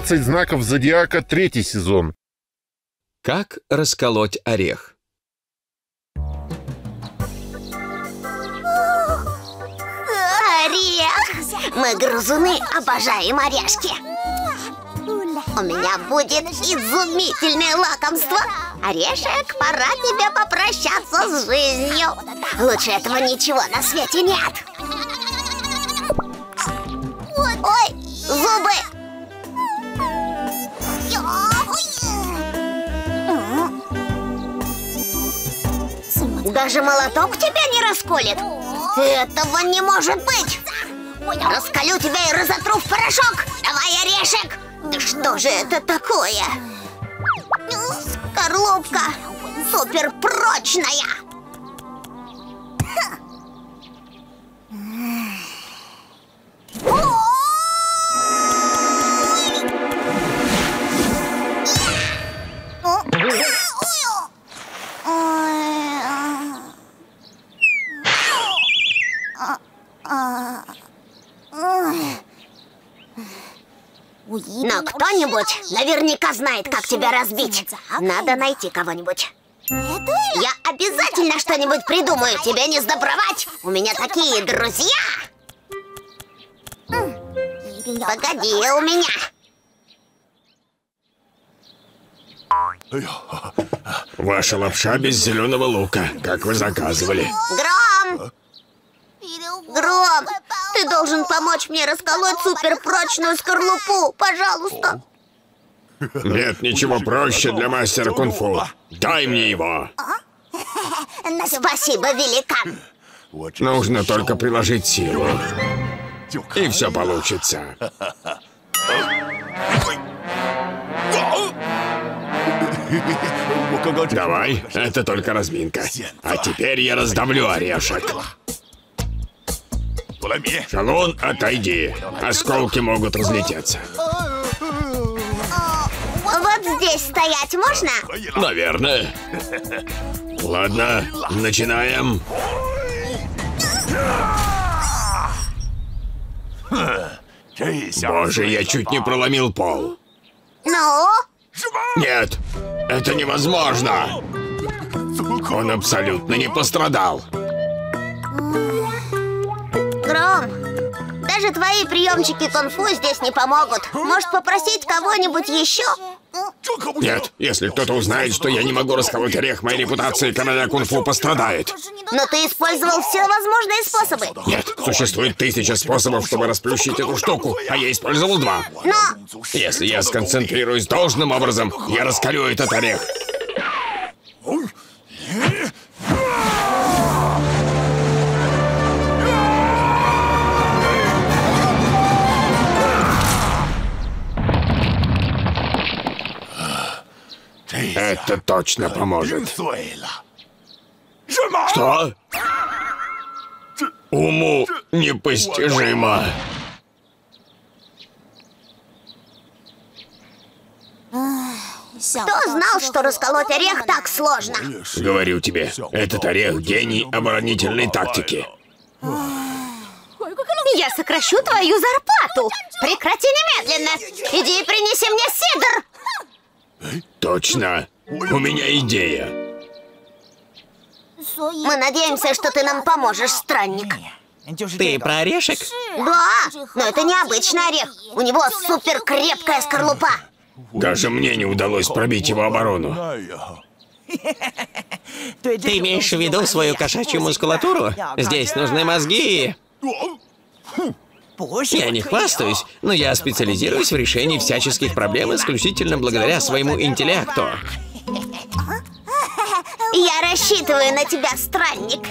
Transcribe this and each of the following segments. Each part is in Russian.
«12 знаков зодиака», третий сезон. Как расколоть орех? Орех! Мы, грызуны, обожаем орешки. У меня будет изумительное лакомство. Орешек, пора тебе попрощаться с жизнью. Лучше этого ничего на свете нет. Ой, зубы! Даже молоток тебя не расколет? Этого не может быть! Раскалю тебя и разотру в порошок! Давай, орешек! Да что же это такое? Скорлупка супер кто-нибудь наверняка знает, как тебя разбить. Надо найти кого-нибудь. Я обязательно что-нибудь придумаю. Тебе не сдобровать. У меня такие друзья. Погоди, у меня. Ваша лапша без зеленого лука, как вы заказывали. Гром! Гром, ты должен помочь мне расколоть суперпрочную скорлупу. Пожалуйста. Нет ничего проще для мастера кунг-фу. Дай мне его. Спасибо, великан. Нужно только приложить силу. И все получится. Давай, это только разминка. А теперь я раздавлю орешек. Шалун, отойди. Осколки могут разлететься. Вот здесь стоять можно? Наверное. Ладно, начинаем. Боже, я чуть не проломил пол. Ну? Нет, это невозможно. Он абсолютно не пострадал. Гром, даже твои приемчики кунг-фу здесь не помогут. Может, попросить кого-нибудь еще? Нет, если кто-то узнает, что я не могу расколоть орех, моя репутация короля кунг-фу пострадает. Но ты использовал все возможные способы. Нет, существует тысяча способов, чтобы расплющить эту штуку, а я использовал два. Но Если я сконцентрируюсь должным образом, я раскалю этот орех. Точно поможет. Что? Уму непостижимо. кто знал, что расколоть орех так сложно? Говорю тебе, этот орех гений оборонительной тактики. Я сокращу твою зарплату. Прекрати немедленно. Иди и принеси мне сидр. Точно. У меня идея. Мы надеемся, что ты нам поможешь, странник. Ты про орешек? Да, но это не обычный орех. У него супер крепкая скорлупа. Даже мне не удалось пробить его оборону. Ты имеешь в виду свою кошачью мускулатуру? Здесь нужны мозги. Я не хвастаюсь, но я специализируюсь в решении всяческих проблем исключительно благодаря своему интеллекту. Рассчитываю на тебя, странник.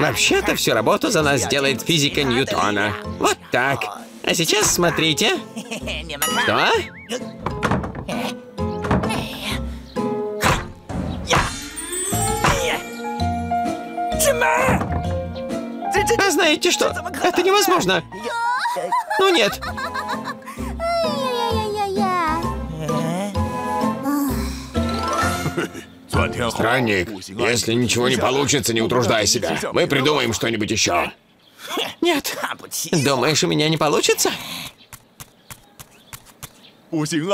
Вообще-то всю работу за нас делает физика Ньютона. Вот так. А сейчас смотрите. Что? А знаете что? Это невозможно. Ну нет. Странник, если ничего не получится, не утруждай себя. Мы придумаем что-нибудь еще. Нет. Думаешь, у меня не получится?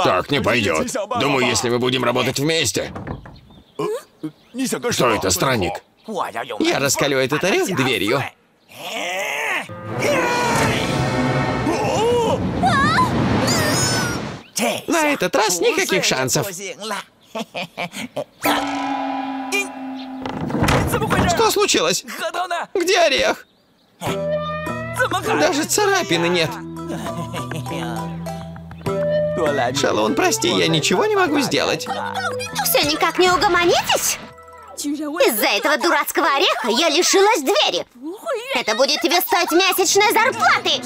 Так не пойдет. Думаю, если мы будем работать вместе. Что это, странник? Я раскалю этот орех дверью. На этот раз никаких шансов. Что случилось? Где орех? Даже царапины нет. Шалун, прости, я ничего не могу сделать. Все никак не угомонитесь? Из-за этого дурацкого ореха я лишилась двери. Это будет тебе стоить месячной зарплаты.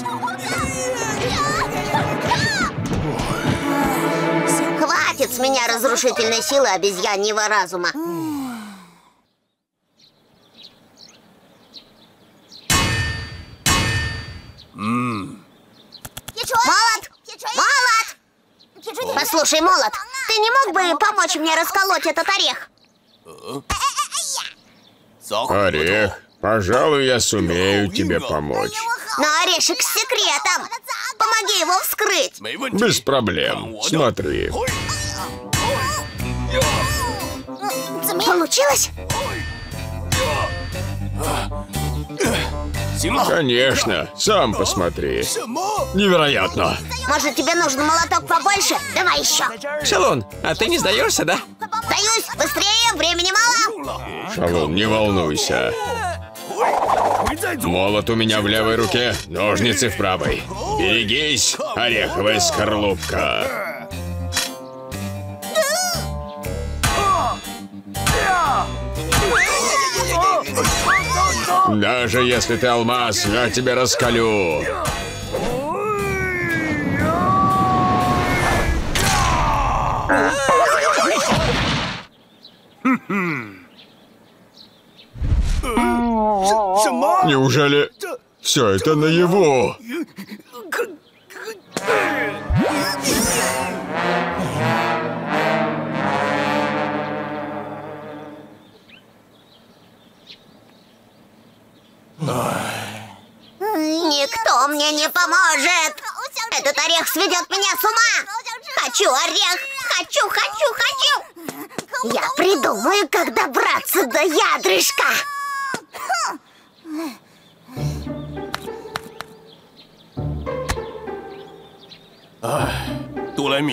Хватит с меня разрушительной силы обезьяньего разума. Молот! Молот! Послушай, Молот, ты не мог бы помочь мне расколоть этот орех? Орех, пожалуй, я сумею тебе помочь. Но орешек с секретом. Помоги его вскрыть. Без проблем. Смотри. Получилось? Конечно, сам посмотри. Невероятно. Может, тебе нужен молоток побольше? Давай еще. Шалун, а ты не сдаешься, да? Сдаюсь, быстрее, времени мало. Шалун, не волнуйся. Молот у меня в левой руке, ножницы в правой. Берегись, ореховая скорлупка. Даже если ты алмаз, я тебя раскалю. Неужели все это наяву? Никто мне не поможет. Этот орех сведет меня с ума. Хочу орех. Хочу, хочу, хочу. Я придумаю, как добраться до ядрышка.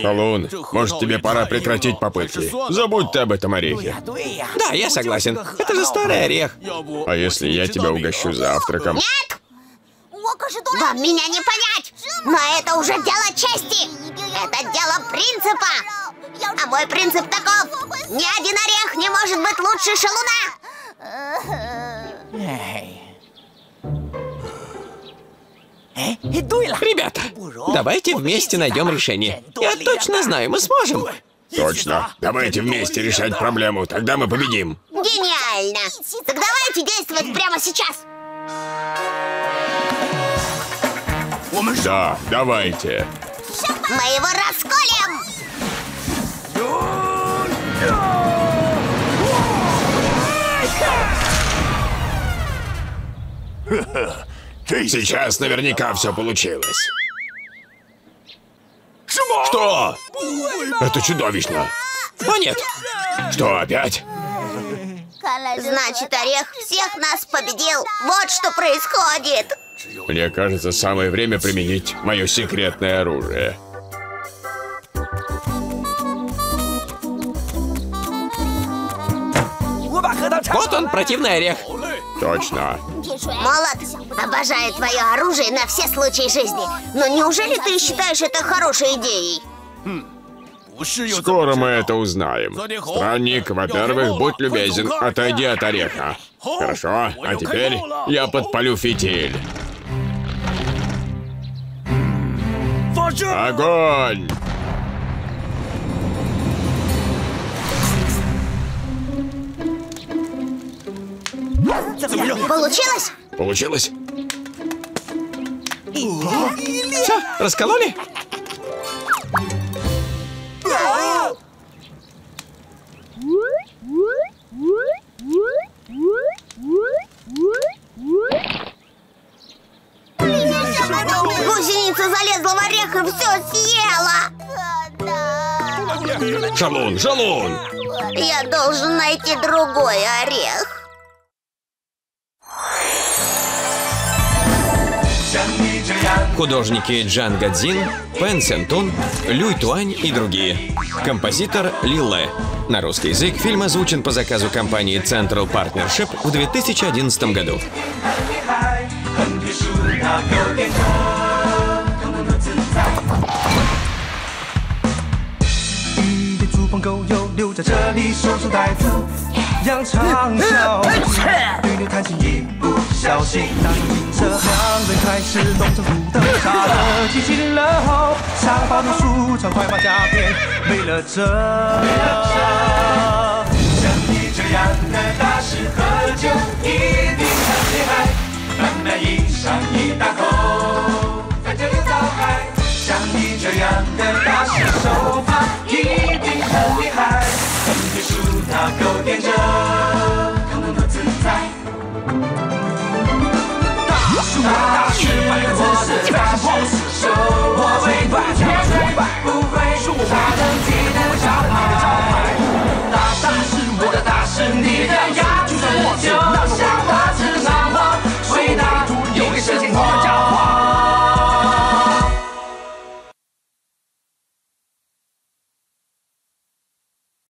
Шалун, может тебе пора прекратить попытки? Забудь ты об этом орехе. Да, я согласен. Это же старый орех. А если я тебя угощу завтраком? Нет! Вам меня не понять! Но это уже дело чести! Это дело принципа! А мой принцип таков! Ни один орех не может быть лучше шалуна! Ребята, давайте вместе найдем решение. Я точно знаю, мы сможем. Точно. Давайте вместе решать проблему, тогда мы победим. Гениально! Так давайте действовать прямо сейчас! Да, давайте. Мы его расколем! Сейчас наверняка все получилось. Что? Это чудовищно. О, нет. Что, опять? Значит, орех всех нас победил! Вот что происходит! Мне кажется, самое время применить мое секретное оружие. Вот он, противный орех. Точно. Молот обожает твое оружие на все случаи жизни. Но неужели ты считаешь это хорошей идеей? Скоро мы это узнаем. Странник, во-первых, будь любезен, отойди от ореха. Хорошо, а теперь я подпалю фитиль. Огонь! Получилось? Получилось? Все, раскололи? Гусеница залезла в орех и все съела! Шалун, шалун! Я должен найти другой орех. Художники Джан Гадзин, Пен Сентун, Люй Туань и другие. Композитор Ли Ле. На русский язык фильм озвучен по заказу компании Central Partnership в 2011 году. 一对猪朋狗友留在这里守株待兔，扬长啸。对牛弹琴一不 小心当影子，两人开始动争虎斗。好了，清情了。后，想法都舒畅，快马加鞭。为了这，像你这样的大师，喝酒一定很厉害。慢慢饮上一大口，翻江又倒海。像你这样的大师，手法一定很厉害。横撇竖捺，勾点折，看我多自在。Everybody